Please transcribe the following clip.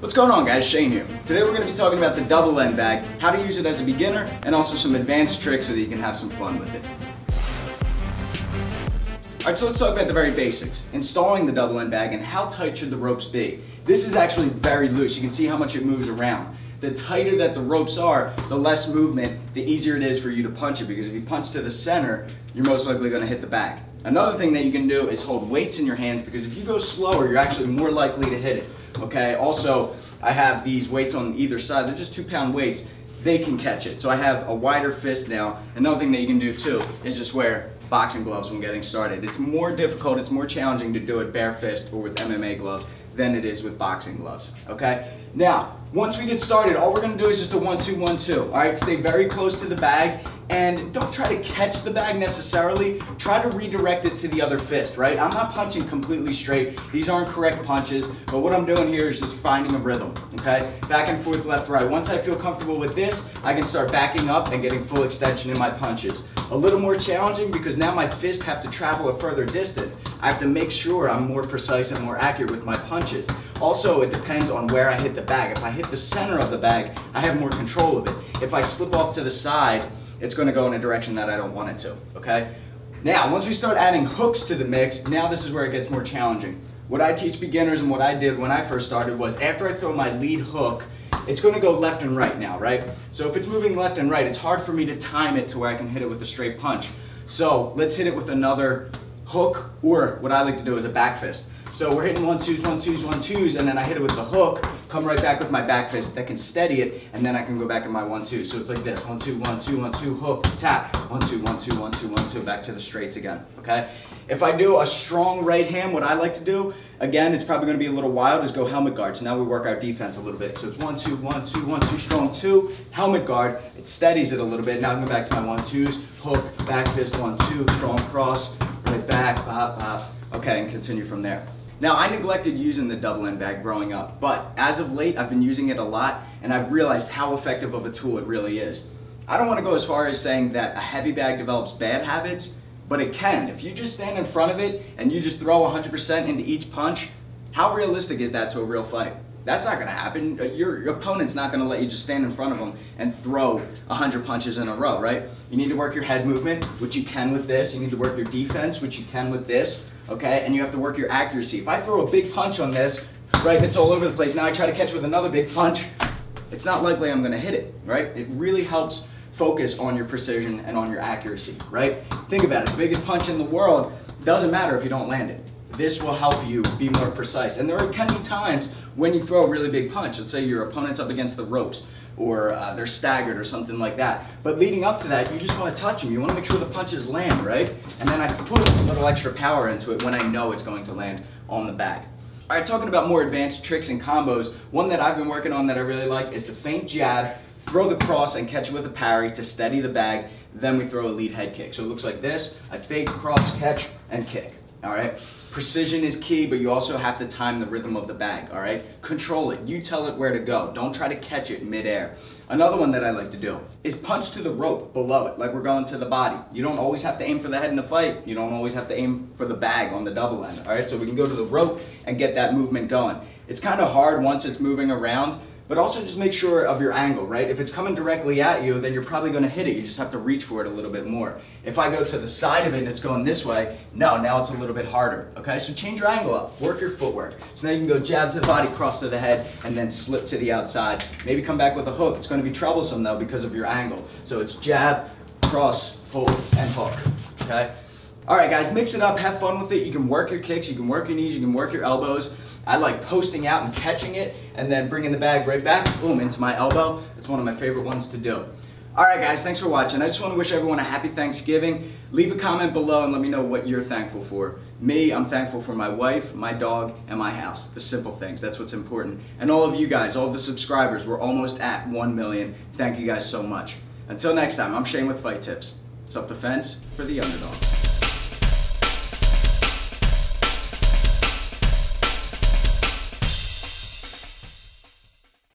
What's going on guys, Shane here. Today we're going to be talking about the double end bag, how to use it as a beginner, and also some advanced tricks so that you can have some fun with it. Alright, so let's talk about the very basics. Installing the double end bag and how tight should the ropes be. This is actually very loose, you can see how much it moves around. The tighter that the ropes are, the less movement, the easier it is for you to punch it because if you punch to the center, you're most likely going to hit the bag. Another thing that you can do is hold weights in your hands because if you go slower, you're actually more likely to hit it okay? Also, I have these weights on either side. They're just two pound weights. They can catch it. So I have a wider fist now. Another thing that you can do too is just wear boxing gloves when getting started. It's more difficult, it's more challenging to do it bare fist or with MMA gloves than it is with boxing gloves, okay? Now, once we get started, all we're gonna do is just a one, two, one, two. All right, stay very close to the bag and don't try to catch the bag necessarily. Try to redirect it to the other fist, right? I'm not punching completely straight. These aren't correct punches, but what I'm doing here is just finding a rhythm, okay? Back and forth, left, right. Once I feel comfortable with this, I can start backing up and getting full extension in my punches. A little more challenging because now my fists have to travel a further distance. I have to make sure I'm more precise and more accurate with my punches. Also, it depends on where I hit the bag. If I hit the center of the bag, I have more control of it. If I slip off to the side, it's gonna go in a direction that I don't want it to, okay? Now, once we start adding hooks to the mix, now this is where it gets more challenging. What I teach beginners and what I did when I first started was after I throw my lead hook, it's gonna go left and right now, right? So if it's moving left and right, it's hard for me to time it to where I can hit it with a straight punch. So let's hit it with another hook, or what I like to do is a back fist. So we're hitting one twos, one twos, one twos, and then I hit it with the hook, come right back with my back fist that can steady it, and then I can go back in my one two. So it's like this, one two, one two, one two, hook, tap, one two, one two, one two, one two, back to the straights again, okay? If I do a strong right hand, what I like to do, again, it's probably gonna be a little wild, is go helmet guard. So now we work our defense a little bit. So it's one, two, one, two, one, two, strong two, helmet guard. It steadies it a little bit. Now I'm going back to my one twos, hook, back fist, one, two, strong cross, right back, pop, pop. Okay, and continue from there. Now, I neglected using the double end bag growing up, but as of late, I've been using it a lot, and I've realized how effective of a tool it really is. I don't want to go as far as saying that a heavy bag develops bad habits, but it can. If you just stand in front of it and you just throw 100% into each punch, how realistic is that to a real fight? That's not going to happen. Uh, your, your opponent's not going to let you just stand in front of them and throw 100 punches in a row, right? You need to work your head movement, which you can with this. You need to work your defense, which you can with this okay? And you have to work your accuracy. If I throw a big punch on this, right, it's all over the place. Now I try to catch with another big punch, it's not likely I'm gonna hit it, right? It really helps focus on your precision and on your accuracy, right? Think about it, the biggest punch in the world doesn't matter if you don't land it. This will help you be more precise. And there can be times when you throw a really big punch. Let's say your opponent's up against the ropes or uh, they're staggered or something like that. But leading up to that, you just want to touch them. You want to make sure the punches land, right? And then I put a little extra power into it when I know it's going to land on the bag. All right, talking about more advanced tricks and combos, one that I've been working on that I really like is the feint jab, throw the cross and catch it with a parry to steady the bag, then we throw a lead head kick. So it looks like this, I fake, cross, catch, and kick all right? Precision is key, but you also have to time the rhythm of the bag, all right? Control it. You tell it where to go. Don't try to catch it midair. Another one that I like to do is punch to the rope below it, like we're going to the body. You don't always have to aim for the head in the fight. You don't always have to aim for the bag on the double end, all right? So we can go to the rope and get that movement going. It's kind of hard once it's moving around, but also just make sure of your angle, right? If it's coming directly at you, then you're probably gonna hit it. You just have to reach for it a little bit more. If I go to the side of it and it's going this way, no, now it's a little bit harder, okay? So change your angle up, work your footwork. So now you can go jab to the body, cross to the head, and then slip to the outside. Maybe come back with a hook. It's gonna be troublesome though because of your angle. So it's jab, cross, hold, and hook, okay? All right, guys, mix it up, have fun with it. You can work your kicks, you can work your knees, you can work your elbows. I like posting out and catching it and then bringing the bag right back, boom, into my elbow. It's one of my favorite ones to do. All right, guys, thanks for watching. I just want to wish everyone a happy Thanksgiving. Leave a comment below and let me know what you're thankful for. Me, I'm thankful for my wife, my dog, and my house. The simple things, that's what's important. And all of you guys, all of the subscribers, we're almost at 1 million. Thank you guys so much. Until next time, I'm Shane with Fight Tips. Self-defense for the underdog.